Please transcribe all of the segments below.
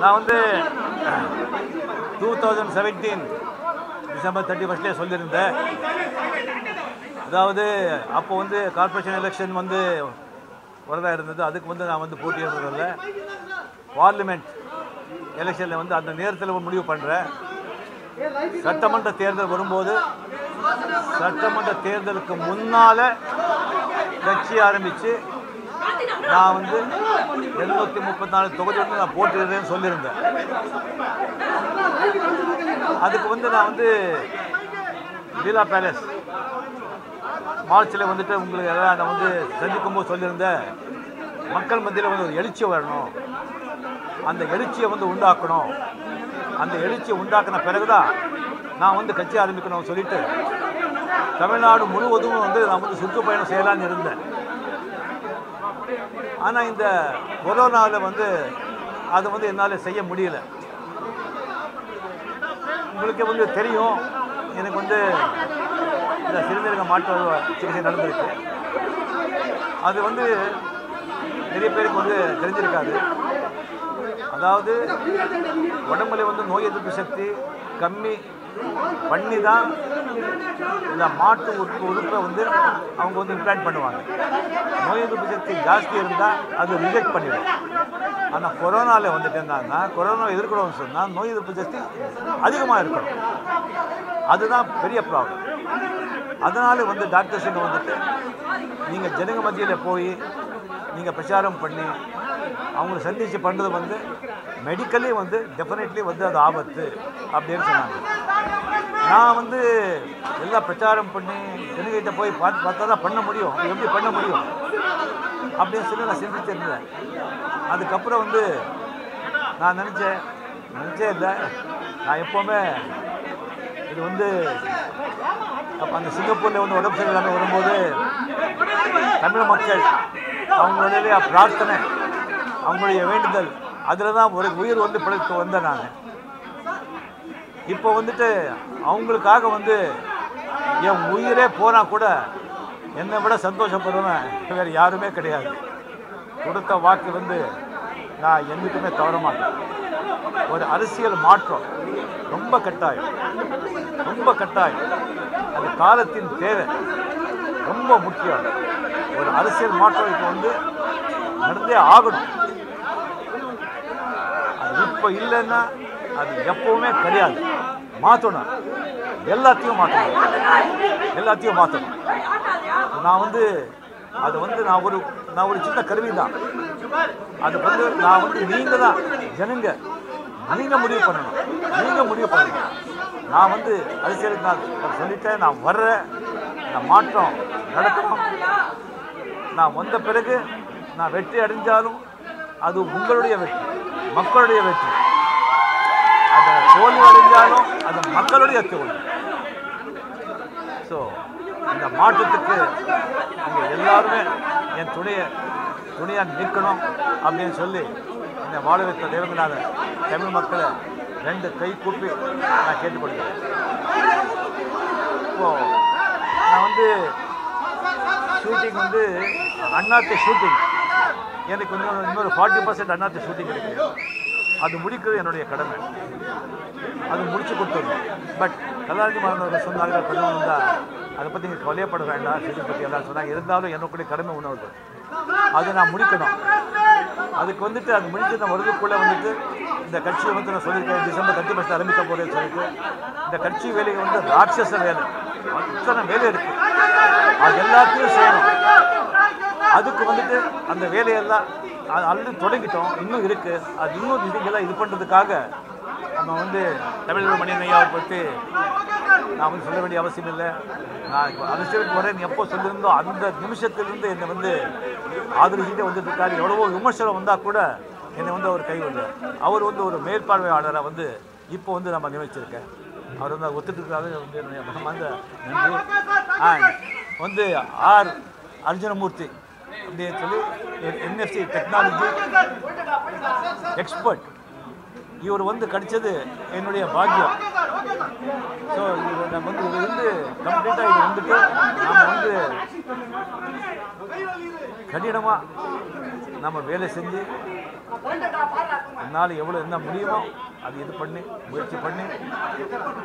நான் வந்து two thousand seventeen December thirty ஃபஸ்ட்லேயே சொல்லியிருந்தேன். அதாவது அப்போ வந்து கார்ப்பரேஷன் எலெக்ஷன் வந்து வரதாக இருந்தது. அதுக்கு வந்து நான் வந்து போட்டியிடுறதில்ல. பார்லிமெண்ட் எலெக்ஷனில் வந்து அந்த நேரத்தில் முடிவு பண்ணுறேன் சட்டமன்ற தேர்தல் வரும்போது சட்டமன்ற தேர்தலுக்கு முன்னால் கட்சி ஆரம்பித்து நான் வந்து எழுநூற்றி முப்பத்தி நாலு தொகுதி வந்து நான் போட்டிடுறேன்னு சொல்லியிருந்தேன். அதுக்கு வந்து நான் வந்து லீலா பேலஸ். மார்ச்சில் வந்துட்டு உங்களுக்கு எல்லாம் நான் வந்து சந்திக்கும் போது சொல்லியிருந்தேன். மக்கள் மத்தியில் வந்து ஒரு எழுச்சி வரணும். அந்த எழுச்சியை வந்து உண்டாக்கணும். அந்த எழுச்சியை உண்டாக்கின பிறகுதான் நான் வந்து கட்சி ஆரம்பிக்கணும்னு சொல்லிட்டு தமிழ்நாடு முழுவதும் வந்து நான் வந்து சுற்றுப்பயணம் செய்யலான்னு இருந்தேன். ஆனால் இந்த கொரோனாவில் வந்து அதை வந்து என்னால் செய்ய முடியல. உங்களுக்கு வந்து தெரியும் எனக்கு வந்து இந்த சிறுநீரக மாற்று சிகிச்சை நடந்திருக்கு. அது வந்து நிறைய பேருக்கு வந்து தெரிஞ்சிருக்காது. அதாவது உடம்புல வந்து நோய் எதிர்ப்பு சக்தி கம்மி பண்ணி தான் இந்த மாட்டு உறுப்பு உறுப்பை வந்து அவங்க வந்து இம்ப்ளான்ட் பண்ணுவாங்க. நோய் எதிர்ப்பு சக்தி ஜாஸ்தி இருந்தால் அது ரிஜெக்ட் பண்ணிடும். ஆனால் கொரோனாவில் வந்துட்டு என்னன்னா கொரோனா எதிர்க்கணும்னு சொன்னால் நோய் எதிர்ப்பு சக்தி அதிகமாக இருக்கணும். அதுதான் பெரிய ப்ராப்ளம் அதனால வந்து டாக்டர்ஸுங்க வந்துட்டு நீங்கள் ஜனங்க மத்தியில் போய் நீங்கள் பிரச்சாரம் பண்ணி அவங்களை சந்தித்து பண்ணுறது வந்து மெடிக்கலே வந்து டெஃபினெட்லி வந்து அது ஆபத்து அப்படின்னு சொன்னாங்க. நான் வந்து எல்லாம் பிரச்சாரம் பண்ணி ஜனகிட்ட போய் பார்த்து பார்த்தா தான் பண்ண முடியும். எப்படி பண்ண முடியும்? அப்படின்னு சொல்லி நான் சிந்திச்சு இருந்தேன். அதுக்கப்புறம் வந்து நான் நினச்சேன் நினச்சே இல்லை. நான் எப்போவுமே இது வந்து அப்போ அந்த சிங்கப்பூரில் வந்து உடம்பு சரியில்லாமல் வரும்போது தமிழ் மக்கள் அவங்களுடைய பிரார்த்தனை அவங்களுடைய வேண்டுதல் அதில் தான் ஒரு உயிர் வந்து பிழைத்து வந்தேன் நான். இப்போ வந்துட்டு அவங்களுக்காக வந்து என் உயிரே போனால் கூட என்னை விட சந்தோஷப்படுவேன். வேறு யாருமே கிடையாது. கொடுத்த வாக்கு வந்து நான் என்றைக்குமே தவற மாட்டேன். ஒரு அரசியல் மாற்றம் ரொம்ப கட்டாயம். ரொம்ப கட்டாயம். அது காலத்தின் தேவை. ரொம்ப முக்கியம். ஒரு அரசியல் மாற்றம் இப்போ வந்து நடந்தே ஆகணும். அது இப்போ இல்லைன்னா அது எப்பவுமே கிடையாது. மாற்றணும் எல்லாத்தையும் மாற்றணும் எல்லாத்தையும் மாற்றணும் நான் வந்து அது வந்து நான் ஒரு நான் ஒரு சின்ன கருவி தான் அது வந்து நான் வந்து நீங்கள் தான் ஜனங்க நீங்கள் முடிவு பண்ணணும். நீங்கள் முடிவு பண்ணணும். நான் வந்து அரசியலுக்கு நான் சொல்லிட்டேன். நான் வர்றேன். நான் மாற்றம் நடக்கணும் நான் வந்த பிறகு நான் வெற்றி அடைஞ்சாலும் அது உங்களுடைய வெற்றி மக்களுடைய வெற்றி. அதை தோல்வி அடைஞ்சாலும் அது மக்களுடைய தோல்வி. ஸோ இந்த மாற்றத்துக்கு நீங்கள் எல்லாருமே என் துணையை துணையாக நிற்கணும் அப்படின்னு சொல்லி என்னை வாழ வைத்த தேவங்கநாதன் தமிழ் மக்களை ரெண்டு கை கூப்பி நான் கேட்டுக்கொள்கிறேன். இப்போ நான் வந்து ஷூட்டிங் வந்து அண்ணாத்து ஷூட்டிங் எனக்கு இன்னொரு இன்னொரு ஃபார்ட்டி பர்சன்ட் அண்ணாத்து ஷூட்டிங் இருக்குது அது முடிக்கிறது என்னுடைய கடமை. அது முடிச்சு கொடுத்துருந்தோம் பட் கலாநிதி மாணவர்கள் சொன்னார்கள் பண்ணணும் தான் அதை பற்றி நீங்கள் கவலையப்பட வேண்டாம். ஷூட்டிங் பற்றி எல்லாம் சொன்னாங்க இருந்தாலும் என்னுடைய கடமை உணவு அதை நான் முடிக்கணும். அதுக்கு வந்துட்டு அது முடிஞ்சு நான் வருதுக்குள்ளே வந்துட்டு இந்த கட்சியை வந்து நான் சொல்லியிருக்கேன் டிசம்பர் தேர்ட்டி பஸ்ட் ஆரம்பிக்க போகிறேன்னு சொல்லிட்டு இந்த கட்சி வேலையை வந்து ராட்சச வேலை. அத்தனை வேலை இருக்கு. அது எல்லாத்தையும் செய்யணும். அதுக்கு வந்துட்டு அந்த வேலையெல்லாம் அது ஆல்ரெடி தொடங்கிட்டோம். இன்னும் இருக்கு. அது இன்னும் இதுக்கெல்லாம் இது பண்ணுறதுக்காக நம்ம வந்து தமிழர் மணி ஐயாவை பற்றி நான் வந்து சொல்ல வேண்டிய அவசியம் இல்லை. நான் இப்போ அரசியலுக்கு வரேன் எப்போ சொல்லியிருந்தோ அந்த நிமிஷத்திலிருந்து என்னை வந்து ஆதரிச்சுட்டே வந்துட்டுருக்காரு. எவ்வளவோ விமர்சனம் வந்தால் கூட என்னை வந்து அவர் கைவிடல அவர் வந்து ஒரு மேற்பார்வையாளராக வந்து இப்போ வந்து நம்ம நியமிச்சிருக்கேன். அவர் வந்து ஒத்துட்டு இருக்காரு வந்து என்னுடைய மனமார்ந்த நன்றி. அண்ட் வந்து ஆர் அர்ஜுனமூர்த்தி. அப்படின்னு சொல்லி என்எஃப்சி டெக்னாலஜி எக்ஸ்பர்ட் இவர் வந்து கிடைச்சது என்னுடைய பாக்கியம். ஸோ இது நம்ம வந்து இது வந்து கம்ப்ளீட்டாக இது வந்துட்டு நம்ம வந்து கடினமாக நம்ம வேலை செஞ்சு என்னால் எவ்வளோ என்ன முடியுமோ அது இது பண்ணி முயற்சி பண்ணி.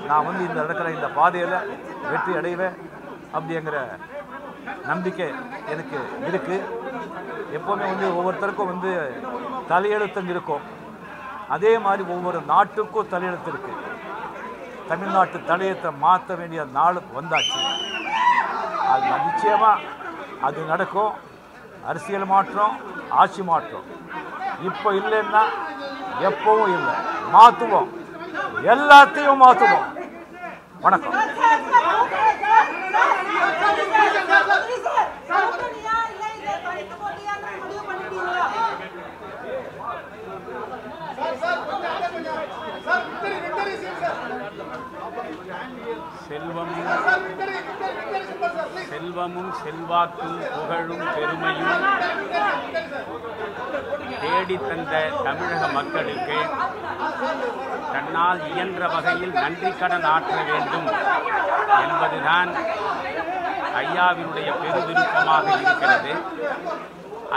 நான் வந்து இந்த நடக்கிற இந்த பாதையில் வெற்றி அடைவேன் அப்படிங்கிற நம்பிக்கை எனக்கு இருக்குது எப்போவுமே வந்து ஒவ்வொருத்தருக்கும் வந்து தலையெழுத்தம் இருக்கும். அதே மாதிரி ஒவ்வொரு நாட்டுக்கும் தலையெழுத்து இருக்குது தமிழ்நாட்டு தலையத்தை மாற்ற வேண்டிய நாள் வந்தாச்சு. அது நிச்சயமாக அது நடக்கும். அரசியல் மாற்றம் ஆட்சி மாற்றம். இப்போ இல்லைன்னா எப்பவும் இல்லை. மாற்றுவோம் எல்லாத்தையும் மாற்றுவோம் வணக்கம். செல்வமும் செல்வமும் செல்வாக்கும் புகழும் பெருமையும் தேடி தந்த தமிழக மக்களுக்கு தன்னால் இயன்ற வகையில் நன்றி கடன் ஆற்ற வேண்டும் என்பதுதான் ஐயாவினுடைய பெரு விருப்பமாக இருக்கிறது.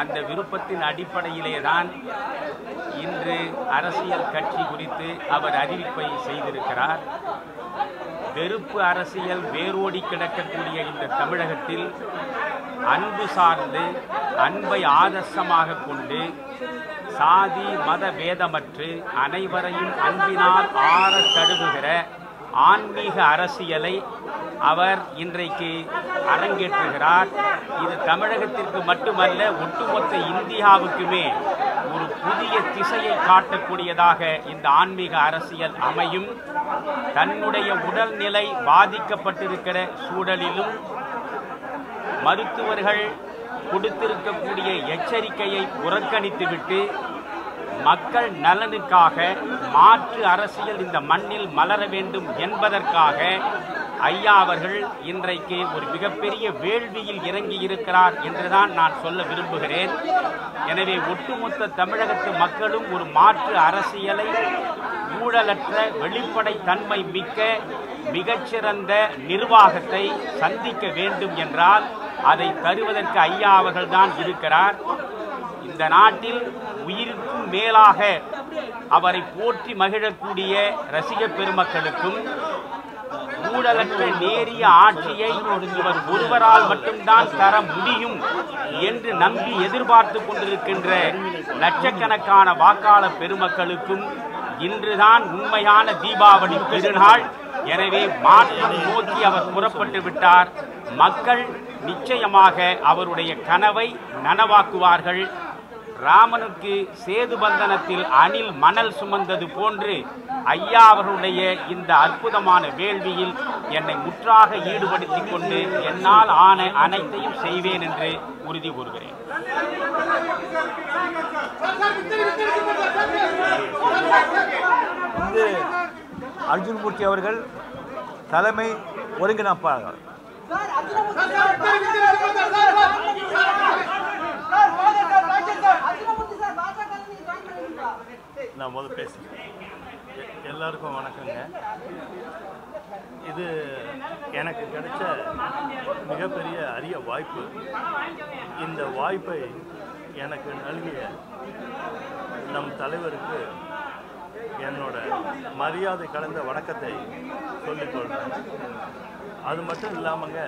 அந்த விருப்பத்தின் அடிப்படையிலே தான் இன்று அரசியல் கட்சி குறித்து அவர் அறிவிப்பை செய்திருக்கிறார். வெறுப்பு அரசியல் வேரோடி கிடக்கக்கூடிய இந்த தமிழகத்தில் அன்பு சார்ந்து அன்பை ஆதர்சமாக கொண்டு சாதி மத பேதமற்று அனைவரையும் அன்பினால் ஆற தழுவுகிற ஆன்மீக அரசியலை அவர் இன்றைக்கு அரங்கேற்றுகிறார். இது தமிழகத்திற்கு மட்டுமல்ல ஒட்டுமொத்த இந்தியாவுக்குமே ஒரு புதிய திசையை காட்டக்கூடியதாக இந்த ஆன்மீக அரசியல் அமையும். தன்னுடைய உடல்நிலை பாதிக்கப்பட்டிருக்கிற சூழலிலும் மருத்துவர்கள் கொடுத்திருக்கக்கூடிய எச்சரிக்கையை புறக்கணித்துவிட்டு மக்கள் நலனுக்காக மாற்று அரசியல் இந்த மண்ணில் மலர வேண்டும் என்பதற்காக ஐயா அவர்கள் இன்றைக்கு ஒரு மிகப்பெரிய வேள்வியில் இறங்கி இருக்கிறார் என்றுதான் நான் சொல்ல விரும்புகிறேன். எனவே ஒட்டுமொத்த தமிழகத்து மக்களும் ஒரு மாற்று அரசியலை ஊழலற்ற வெளிப்படைத்தன்மை மிக்க மிகச்சிறந்த நிர்வாகத்தை சந்திக்க வேண்டும் என்றால் அதை தருவதற்கு ஐயா அவர்கள்தான் இருக்கிறார். இந்த நாட்டில் உயிருக்கும் மேலாக அவரை போற்றி மகிழக்கூடிய ரசிக பெருமக்களுக்கும் ஊழலற்ற நேரிய ஆட்சியை இவர் ஒருவரால் மட்டும்தான் தர முடியும் என்று நம்பி எதிர்பார்த்து கொண்டிருக்கின்ற லட்சக்கணக்கான வாக்காளர் பெருமக்களுக்கும் இன்றுதான் உண்மையான தீபாவளி பெருநாள் எனவே மாற்றம் நோக்கி அவர் புறப்பட்டு விட்டார். மக்கள் நிச்சயமாக அவருடைய கனவை நனவாக்குவார்கள். ராமனுக்கு சேது பந்தனத்தில் அணில் மணல் சுமந்தது போன்று ஐயா அவர்களுடைய இந்த அற்புதமான வேள்வியில் என்னை முற்றாக ஈடுபடுத்திக் கொண்டு என்னால் ஆன அனைத்தையும் செய்வேன் என்று உறுதி கூறுகிறேன். வந்து அர்ஜுன் மூர்த்தி அவர்கள் தலைமை ஒருங்கிணைப்பாளர். நான் முதல் பேசுகிறேன் எல்லாருக்கும் வணக்கங்க. இது எனக்கு கிடைச்ச மிகப்பெரிய அரிய வாய்ப்பு. இந்த வாய்ப்பை எனக்கு நல்கிய நம் தலைவருக்கு என்னோட மரியாதை கலந்த வணக்கத்தை சொல்லிக்கொள்கிறேன் அது மட்டும் இல்லாமங்க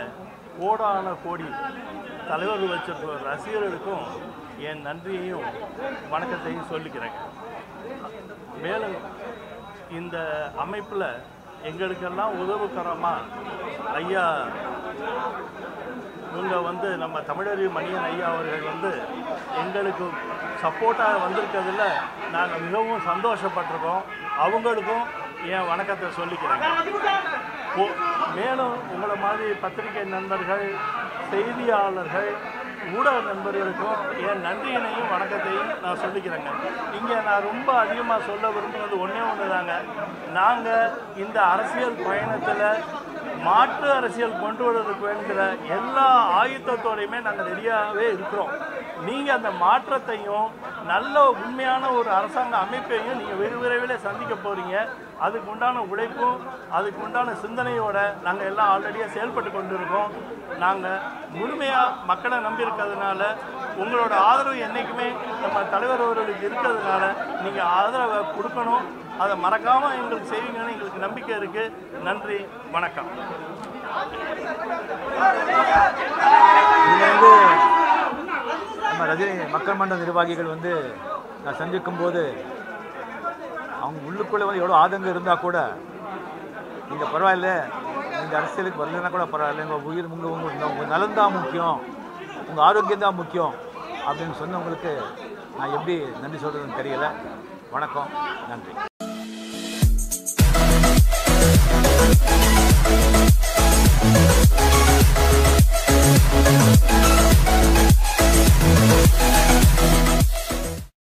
கோடான கோடி தலைவர் வச்சிருக்க ரசிகர்களுக்கும் என் நன்றியையும் வணக்கத்தையும் சொல்லிக்கிறேங்க. மேலும் இந்த அமைப்பில் எங்களுக்கெல்லாம் உதவுக்கரமாக ஐயா இவங்க வந்து நம்ம தமிழறி மணியன் ஐயா அவர்கள் வந்து எங்களுக்கு சப்போர்ட்டாக வந்திருக்கிறதுல நாங்கள் மிகவும் சந்தோஷப்பட்டிருக்கோம். அவங்களுக்கும் என் வணக்கத்தை சொல்லிக்கிறேங்க. மேலும் உங்களை மாதிரி பத்திரிகை நண்பர்கள் செய்தியாளர்கள் ஊடக நண்பர்களுக்கும் என் நன்றியினையும் வணக்கத்தையும் நான் சொல்லிக்கிறேங்க. இங்கே நான் ரொம்ப அதிகமாக சொல்ல விரும்புகிறது ஒன்றே ஒன்று தாங்க நாங்கள் இந்த அரசியல் பயணத்தில் மாற்று அரசியல் கொண்டு வருவதற்கு வேண்டுகிற எல்லா ஆயுத்தத்தோடையுமே நாங்கள் ரெடியாகவே இருக்கிறோம். நீங்கள் அந்த மாற்றத்தையும் நல்ல உண்மையான ஒரு அரசாங்க அமைப்பையும் நீங்கள் விரைவில் சந்திக்க போகிறீங்க அதுக்கு உண்டான உழைப்பும் அதுக்கு உண்டான சிந்தனையோட நாங்கள் எல்லாம் ஆல்ரெடியாக செயல்பட்டு கொண்டு இருக்கோம் நாங்கள் முழுமையாக மக்களை நம்பி இருக்கிறதுனால உங்களோட ஆதரவு என்றைக்குமே நம்ம தலைவர் அவர்களுக்கு இருக்கிறதுனால நீங்கள் ஆதரவை கொடுக்கணும். அதை மறக்காமல் எங்களுக்கு செய்வீங்கன்னு எங்களுக்கு நம்பிக்கை இருக்குது நன்றி வணக்கம். வந்து நம்ம ரஜினி மக்கள் மன்ற நிர்வாகிகள் வந்து நான் சந்திக்கும் போது அவங்க உள்ளுக்குள்ளே வந்து எவ்வளோ ஆதங்கம் இருந்தால் கூட நீங்கள் பரவாயில்ல நீங்கள் அரசியலுக்கு வரலன்னா கூட பரவாயில்ல உங்கள் உயிர் உங்கள் உங்கள் உங்கள் நலன் தான் முக்கியம் உங்கள் ஆரோக்கியம் தான் முக்கியம் அப்படின்னு சொன்னவங்களுக்கு நான் எப்படி நன்றி சொல்கிறதுன்னு தெரியலை வணக்கம் நன்றி